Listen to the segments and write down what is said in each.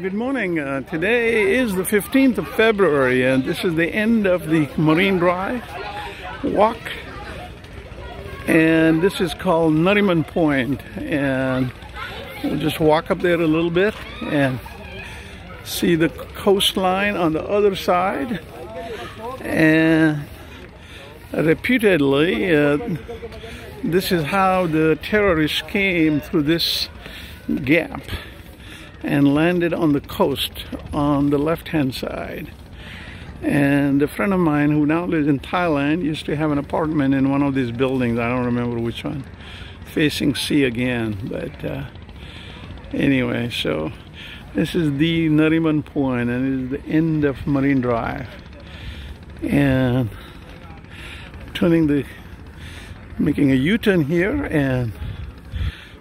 Good morning. Uh, today is the 15th of February, and this is the end of the Marine Drive walk. And this is called Point. And we'll just walk up there a little bit and see the coastline on the other side. And reputedly, uh, this is how the terrorists came through this gap and landed on the coast on the left hand side. And a friend of mine who now lives in Thailand used to have an apartment in one of these buildings, I don't remember which one, facing sea again. But uh, anyway, so this is the Nariman Point and it is the end of Marine Drive. And turning the, making a U-turn here and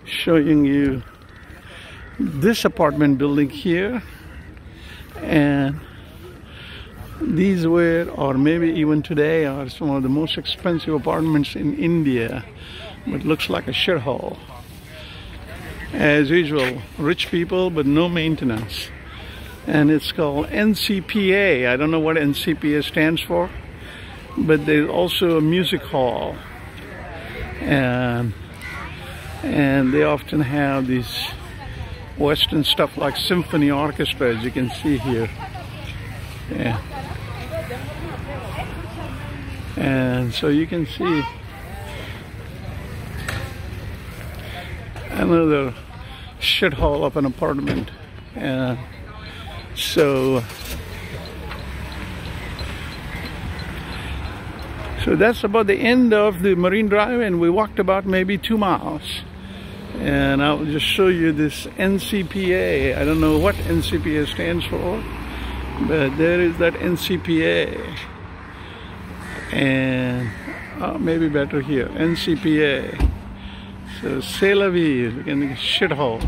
showing you this apartment building here and these were or maybe even today are some of the most expensive apartments in India but looks like a shithole as usual rich people but no maintenance. And it's called NCPA I don't know what NCPA stands for but there's also a music hall. And and they often have these Western stuff like symphony orchestra, as you can see here. Yeah. And so you can see another shithole of an apartment. And so So that's about the end of the Marine Drive and we walked about maybe two miles and I'll just show you this NCPA. I don't know what NCPA stands for, but there is that NCPA. And uh, maybe better here, NCPA. So, c'est la vie, in shithole.